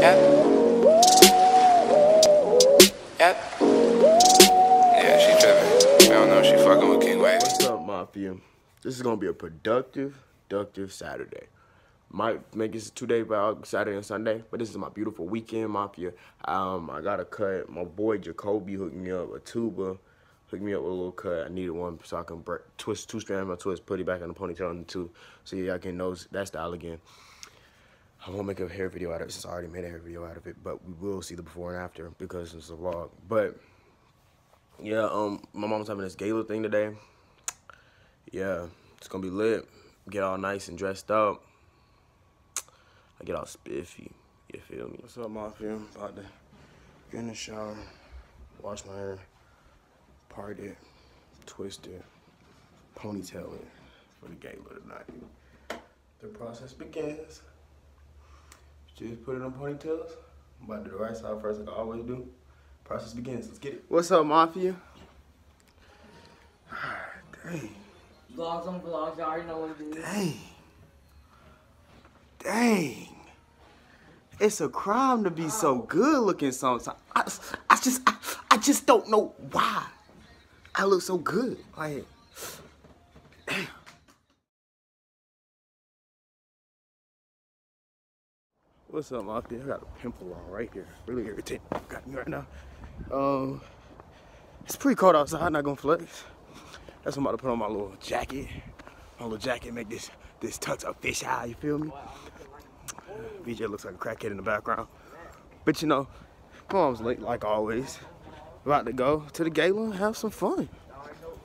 Yep. Yep. Yeah, she tripping. I don't know. She fucking with King Wave. What's up, Mafia? This is gonna be a productive, productive Saturday. Might make it two days about Saturday and Sunday, but this is my beautiful weekend, Mafia. Um, I got a cut. My boy Jacoby hooked me up a tuba, hooked me up with a little cut. I needed one so I can twist two strands my twist, put it back in the ponytail and two, so y'all can know that style again. I won't make a hair video out of it since I already made a hair video out of it, but we will see the before and after because it's a vlog. But yeah, um, my mom's having this gala thing today. Yeah, it's gonna be lit. Get all nice and dressed up. I get all spiffy. You feel me? What's up, Mafia? About to get in the shower, wash my hair, part it, twist it, ponytail it for the gala tonight. The process begins. Just put it on ponytails. I'm about to do the right side first, like I always do. Process begins. Let's get it. What's up, Mafia? Dang. Vlogs on vlogs, you already know what it is. Dang. Dang. It's a crime to be so good looking sometimes. I, I just I, I just don't know why I look so good. Like What's up, Mafia? I got a pimple on right here. Really irritating. Got me right now. Um, it's pretty cold outside. Not gonna flex. That's what I'm about to put on my little jacket. My little jacket make this this tux a fish eye. You feel me? VJ looks like a crackhead in the background. But you know, my mom's late like always. About to go to the gala and have some fun.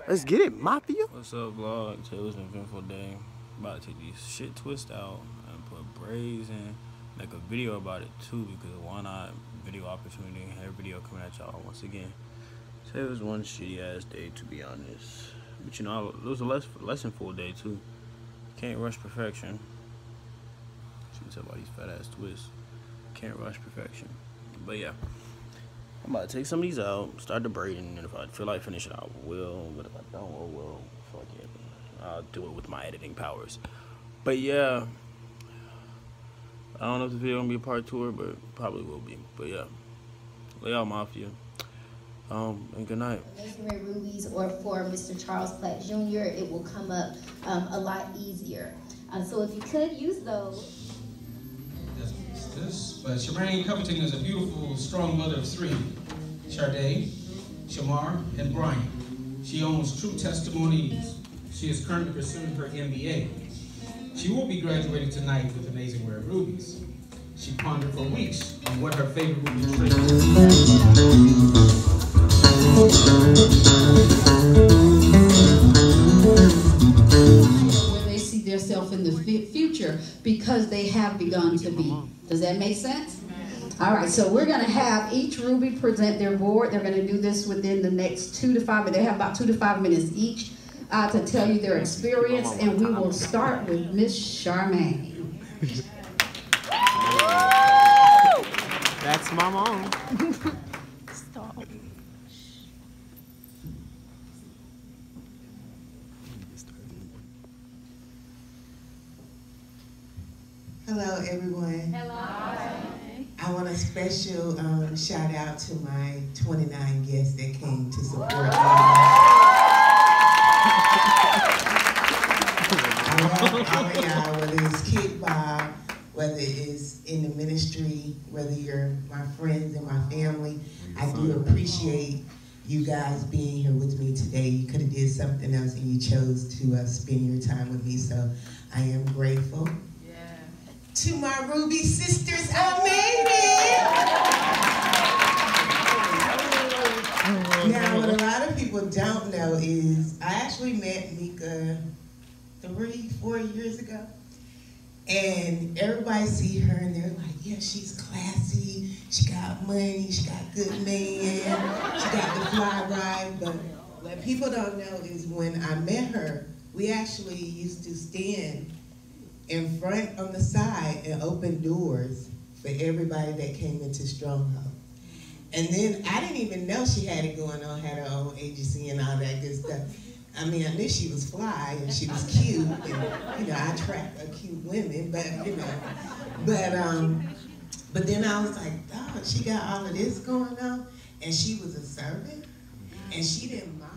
Let's get it, Mafia. What's up, vlog? Today was an eventful day. About to take these shit twist out and put braids in. Make a video about it too because why not? Video opportunity. Have video coming at y'all once again. so it was one shitty ass day to be honest. But you know, it was a less lesson full day too. Can't rush perfection. Can tell by these fat ass twists. Can't rush perfection. But yeah. I'm about to take some of these out, start the braiding, and if I feel like finishing, I will. But if I don't, oh well, fuck it. I'll do it with my editing powers. But yeah, I don't know if the video gonna be a part tour, but probably will be. But yeah, Layout Mafia. Um, and good night. Amazing Red Rubies or for Mr. Charles Platt Jr., it will come up um, a lot easier. Uh, so if you could use those. This, but Shireen Covington is a beautiful, strong mother of three. Sade, Shamar, and Brian. She owns True Testimonies. She is currently pursuing her MBA. She will be graduating tonight with Amazing Rare Rubies. She pondered for weeks on what her favorite ruby trait where they see themselves in the future because they have begun to be. Does that make sense? All right, so we're going to have each Ruby present their board. They're going to do this within the next two to five, they have about two to five minutes each uh, to tell you their experience, and we will start with Miss Charmaine. That's my mom. Stop. Hello, everyone. Hello. I want a special um, shout out to my 29 guests that came to support me. Whether it's Kid Bob, whether it's in the ministry, whether you're my friends and my family, I do appreciate you guys being here with me today. You could have did something else and you chose to uh, spend your time with me, so I am grateful. Yeah. To my Ruby sisters, I made it! now, people don't know is I actually met Mika three, four years ago. And everybody see her and they're like, yeah, she's classy, she got money, she got good man, she got the fly ride. But what people don't know is when I met her, we actually used to stand in front on the side and open doors for everybody that came into Stronghold. And then I didn't even know she had it going on, had her own agency and all that good stuff. I mean, I knew she was fly and she was cute, and you know, I attract cute women, but you know, but um, But then I was like, dog, she got all of this going on, and she was a servant, and she didn't mind.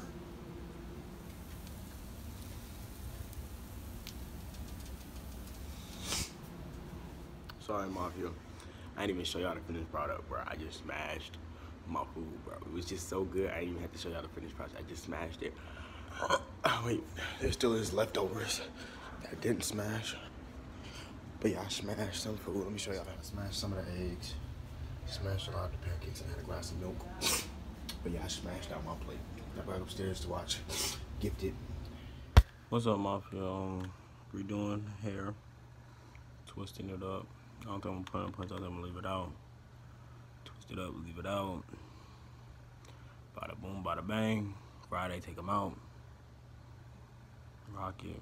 Sorry, Mafia. I didn't even show y'all the finished product, bro. I just smashed my food, bro. It was just so good. I didn't even have to show y'all the finished product. I just smashed it. Oh, wait, there still is leftovers that didn't smash. But yeah, I smashed some food. Let me show y'all. I smashed some of the eggs. Smashed a lot of the pancakes. I had a glass of milk. But yeah, I smashed out my plate. I went upstairs to watch Gifted. What's up, Mafia? Um, redoing hair, twisting it up. I don't think I'm in punch. I think I'm gonna leave it out. Twist it up, leave it out. Bada boom, bada bang. Friday, take them out. Rock it,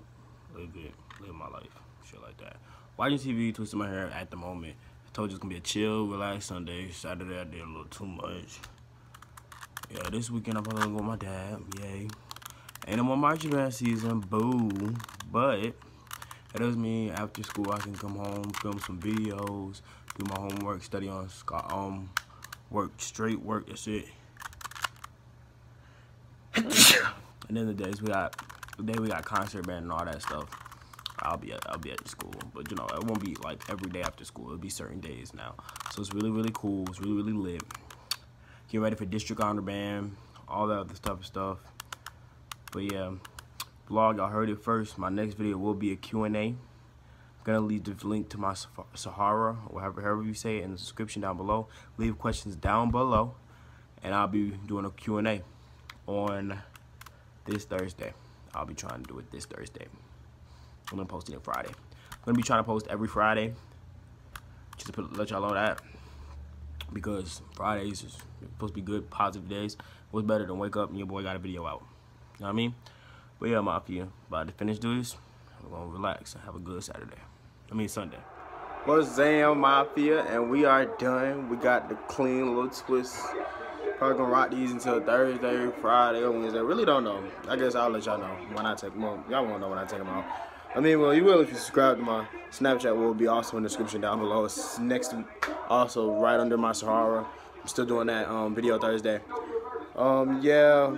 live it, live my life, shit like that. Watching TV, twisting my hair at the moment. I told you it's gonna be a chill, relaxed Sunday. Saturday, I did a little too much. Yeah, this weekend I'm probably gonna go with my dad. Yay. Ain't no more marching band season, boo. But it doesn't mean after school I can come home, film some videos, do my homework, study on um, work straight work. That's it. and then the days we got, the day we got concert band and all that stuff. I'll be at I'll be at school, but you know it won't be like every day after school. It'll be certain days now. So it's really really cool. It's really really lit. Get ready for district honor band, all that other stuff stuff. But yeah, vlog, y'all heard it first. My next video will be a Q&A. I'm gonna leave the link to my Sarahah, or however, you say it, in the description down below. Leave questions down below, and I'll be doing a Q&A on this Thursday. I'll be trying to do it this Thursday. I'm gonna post it on Friday. I'm gonna be trying to post every Friday, just to put, let y'all know that because Fridays is supposed to be good, positive days. What's better than wake up and your boy got a video out? You know what I mean? But yeah, Mafia, about to finish this. We're gonna relax and have a good Saturday. I mean Sunday. What's Zam Mafia, and we are done. We got the clean little twist. Probably gonna rock these until Thursday, Friday, or Wednesday. Really don't know. I guess I'll let y'all know when I take them out. Y'all won't know when I take them out. I mean, well, you will if you subscribe to my Snapchat. Will be also in the description down below. It's next, also right under my Sarahah. I'm still doing that um, video Thursday. Um, yeah.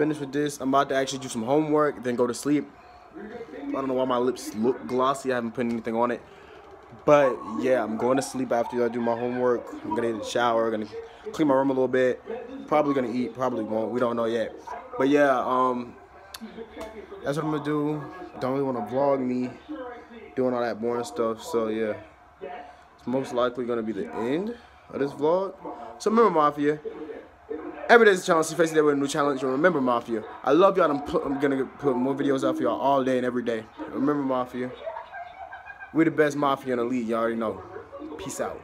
Finish with this. I'm about to actually do some homework, then go to sleep. I don't know why my lips look glossy. I haven't put anything on it. But yeah, I'm going to sleep after I do my homework. I'm gonna get a shower, gonna clean my room a little bit. Probably gonna eat, probably won't. We don't know yet. But yeah, um, that's what I'm gonna do. Don't really want to vlog me doing all that boring stuff. So yeah, it's most likely gonna be the end of this vlog. So remember, Mafia. Every day's a challenge. See face today with a new challenge. Remember, Mafia. I love y'all. I'm, I'm gonna put more videos out for y'all all day and every day. Remember, Mafia. We're the best Mafia in the league. Y'all already know. Peace out.